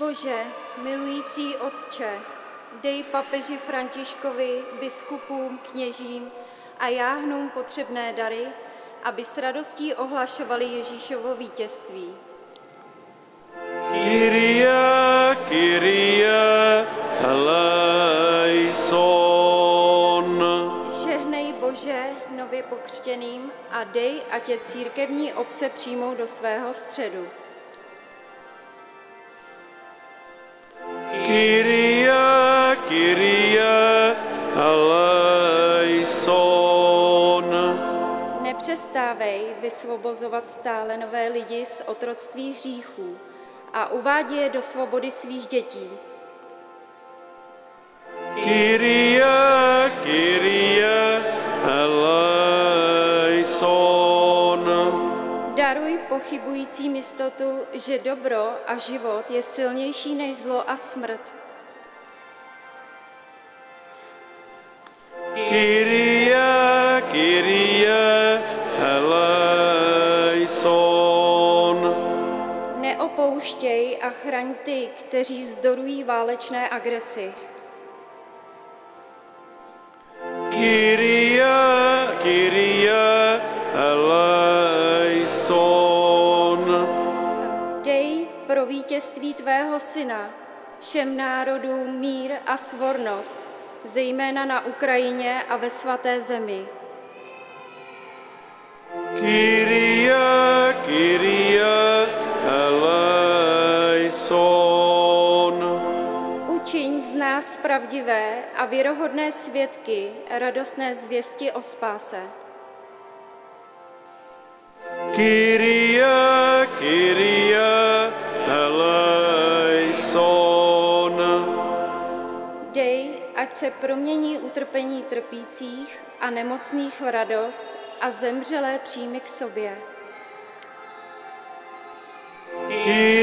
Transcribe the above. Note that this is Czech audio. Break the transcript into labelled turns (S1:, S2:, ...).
S1: Bože, milující Otče, dej papeži Františkovi, biskupům, kněžím a jáhnům potřebné dary, aby s radostí ohlašovali Ježíšovo vítězství.
S2: Kyrie, Kyrie, eleison.
S1: Žehnej Bože nově pokřtěným a dej, ať je církevní obce přijmou do svého středu.
S2: Kyrie, Kyrie, eleison.
S1: Nepřestávej vysvobozovat stále nové lidi z otroctví hříchů a uvádí je do svobody svých dětí.
S2: Kyrie,
S1: Daruj pochybujícím jistotu, že dobro a život je silnější než zlo a smrt.
S2: Kyrie, Kyrie, eleison.
S1: Neopouštěj a chraň ty, kteří vzdorují válečné agresi.
S2: Kyrie,
S1: pro vítězství tvého syna všem národům mír a svornost, zejména na Ukrajině a ve svaté zemi.
S2: Kyrie, Kyrie, eleison.
S1: Učiň z nás pravdivé a věrohodné svědky radostné zvěsti o spáse.
S2: Kyrie,
S1: ať se promění utrpení trpících a nemocných v radost a zemřelé přijmi k sobě.
S2: Kyrie,